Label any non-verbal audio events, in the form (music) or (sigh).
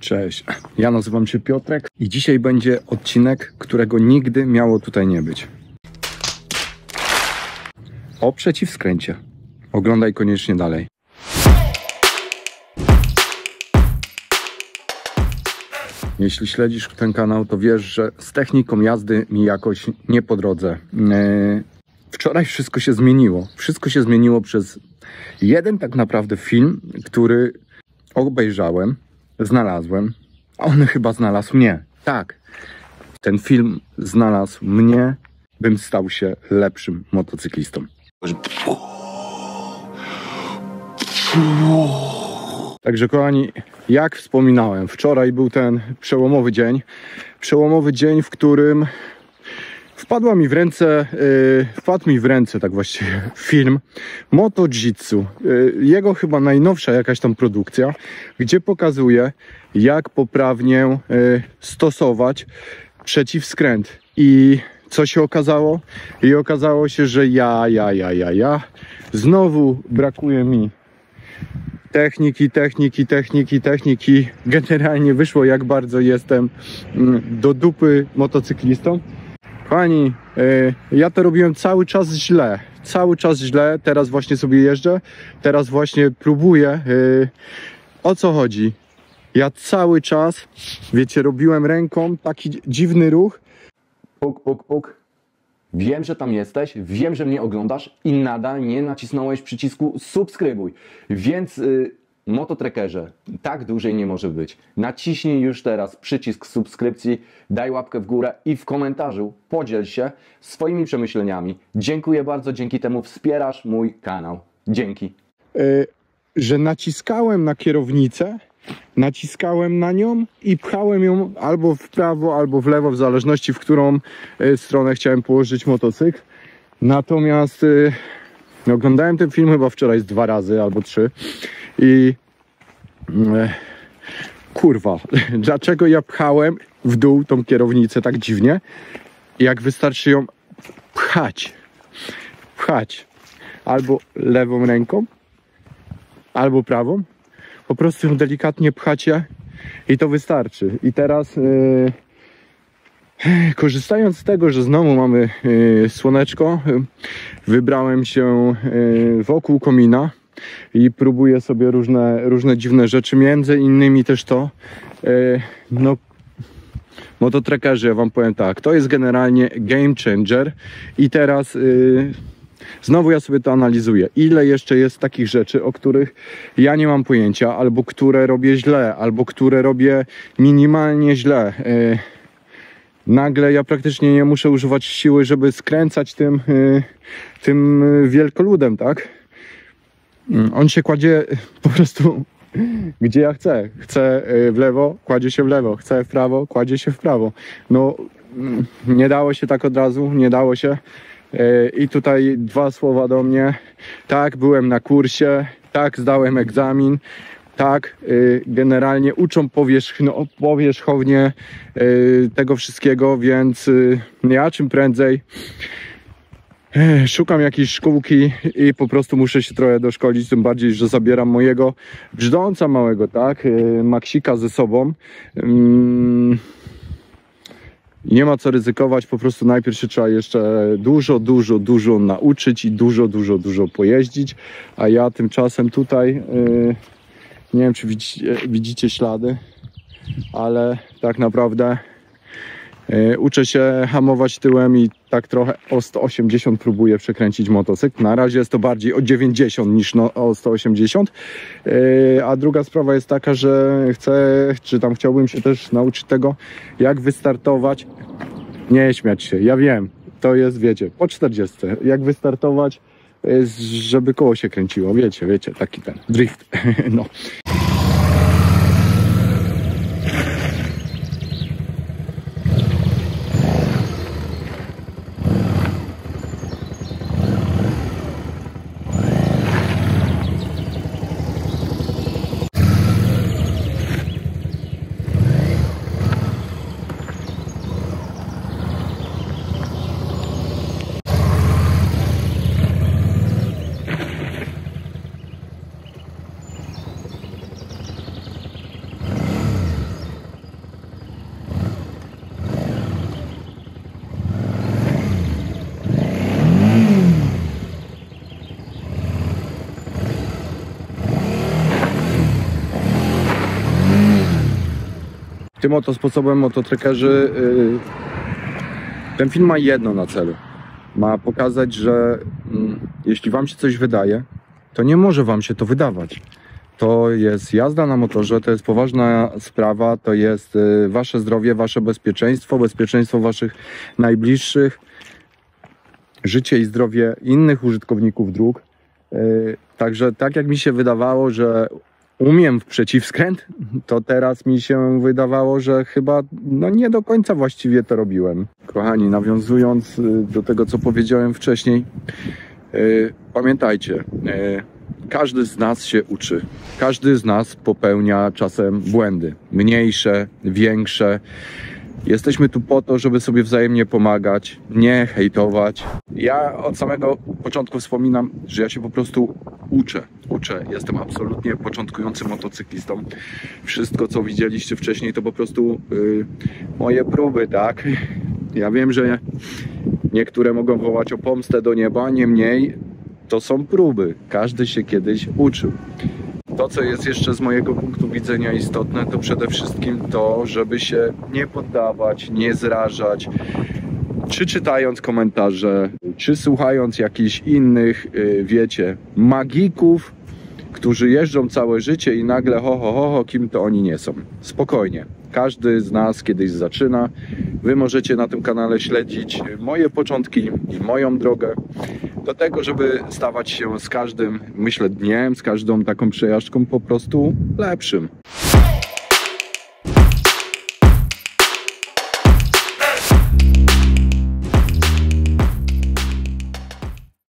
Cześć, ja nazywam się Piotrek i dzisiaj będzie odcinek, którego nigdy miało tutaj nie być. O przeciwskręcie. Oglądaj koniecznie dalej. Jeśli śledzisz ten kanał, to wiesz, że z techniką jazdy mi jakoś nie po drodze. Yy, Wczoraj wszystko się zmieniło. Wszystko się zmieniło przez jeden tak naprawdę film, który obejrzałem, znalazłem, a on chyba znalazł mnie. Tak, ten film znalazł mnie, bym stał się lepszym motocyklistą. Także kochani, jak wspominałem, wczoraj był ten przełomowy dzień. Przełomowy dzień, w którym wpadła mi w ręce, yy, wpadł mi w ręce tak właściwie film Moto Jitsu. Yy, jego chyba najnowsza jakaś tam produkcja, gdzie pokazuje jak poprawnie yy, stosować przeciwskręt. I co się okazało? I okazało się, że ja, ja, ja, ja, ja, znowu brakuje mi techniki, techniki, techniki, techniki. Generalnie wyszło, jak bardzo jestem mm, do dupy motocyklistą. Pani, y, ja to robiłem cały czas źle. Cały czas źle. Teraz właśnie sobie jeżdżę. Teraz właśnie próbuję. y, O co chodzi? Ja cały czas, wiecie, robiłem ręką taki dziwny ruch. Puk, puk, puk. Wiem, że tam jesteś, wiem, że mnie oglądasz i nadal nie nacisnąłeś przycisku subskrybuj. Więc y, mototrekerze, tak dłużej nie może być. Naciśnij już teraz przycisk subskrypcji, daj łapkę w górę i w komentarzu podziel się swoimi przemyśleniami. Dziękuję bardzo, dzięki temu wspierasz mój kanał. Dzięki. y, że naciskałem na kierownicę, naciskałem na nią i pchałem ją albo w prawo, albo w lewo, w zależności w którą y, stronę chciałem położyć motocykl. Natomiast y, no, oglądałem ten film chyba wczoraj z dwa razy albo trzy i y, kurwa, (laughs) dlaczego ja pchałem w dół tą kierownicę tak dziwnie, jak wystarczy ją pchać, pchać albo lewą ręką, albo prawą. Po prostu ją delikatnie pchacie i to wystarczy. I teraz yy, korzystając z tego, że znowu mamy yy, słoneczko, wybrałem się wokół komina i próbuję sobie różne, różne dziwne rzeczy, między innymi też to, yy, no mototrekerzy, ja wam powiem tak, to jest generalnie game changer i teraz yy, Znowu ja sobie to analizuję. Ile jeszcze jest takich rzeczy, o których ja nie mam pojęcia, albo które robię źle, albo które robię minimalnie źle. Yy, Nagle ja praktycznie nie muszę używać siły, żeby skręcać tym, tym wielkoludem, tak? Mm, On się kładzie (laughs) po prostu gdzie ja chcę. Chcę yy, w lewo, kładzie się w lewo. Chcę w prawo, kładzie się w prawo. No, mm, nie dało się tak od razu, nie dało się. Yy, I tutaj dwa słowa do mnie. Tak, byłem na kursie, tak, zdałem egzamin. Tak, yy, generalnie uczą powierzchno, powierzchownie tego wszystkiego, więc ja czym prędzej Szukam jakiejś szkółki i po prostu muszę się trochę doszkolić, tym bardziej, że zabieram mojego brzdąca małego, tak, yy, Maksika ze sobą. Mm, Nie ma co ryzykować, po prostu najpierw się trzeba jeszcze dużo, dużo, dużo nauczyć i dużo, dużo, dużo pojeździć, a ja tymczasem tutaj, yy, nie wiem czy widzicie, widzicie ślady, ale tak naprawdę Uczę się hamować tyłem i tak trochę o 180 próbuję przekręcić motocykl. Na razie jest to bardziej o 90 niż no, o 180. Yy, A druga sprawa jest taka, że chcę, czy tam chciałbym się też nauczyć tego, jak wystartować. Nie śmiać się, ja wiem, to jest, wiecie, po 40. Jak wystartować, yy, żeby koło się kręciło, wiecie, wiecie, taki ten drift. (laughs) No. Tym oto sposobem mototrekerzy yy, ten film ma jedno na celu. Ma pokazać, że mm, jeśli wam się coś wydaje, to nie może wam się to wydawać. To jest jazda na motorze, to jest poważna sprawa, to jest y, wasze zdrowie, wasze bezpieczeństwo, bezpieczeństwo waszych najbliższych, życie i zdrowie innych użytkowników dróg. Y, Także tak jak mi się wydawało, że umiem w przeciwskręt, to teraz mi się wydawało, że chyba no nie do końca właściwie to robiłem. Kochani, nawiązując y, do tego, co powiedziałem wcześniej, y, pamiętajcie, y, każdy z nas się uczy. Każdy z nas popełnia czasem błędy, mniejsze, większe. Jesteśmy tu po to, żeby sobie wzajemnie pomagać, nie hejtować. Ja od samego początku wspominam, że ja się po prostu uczę. Uczę. Jestem absolutnie początkującym motocyklistą. Wszystko, co widzieliście wcześniej, to po prostu y, moje próby, tak? Ja wiem, że niektóre mogą wołać o pomstę do nieba, niemniej to są próby. Każdy się kiedyś uczył. To, co jest jeszcze z mojego punktu widzenia istotne, to przede wszystkim to, żeby się nie poddawać, nie zrażać. Czy czytając komentarze, czy słuchając jakichś innych, y, wiecie, magików, którzy jeżdżą całe życie i nagle ho, ho, ho, ho, kim to oni nie są. Spokojnie. Każdy z nas kiedyś zaczyna. Wy możecie na tym kanale śledzić moje początki i moją drogę do tego, żeby stawać się z każdym, myślę, dniem, z każdą taką przejażdżką po prostu lepszym.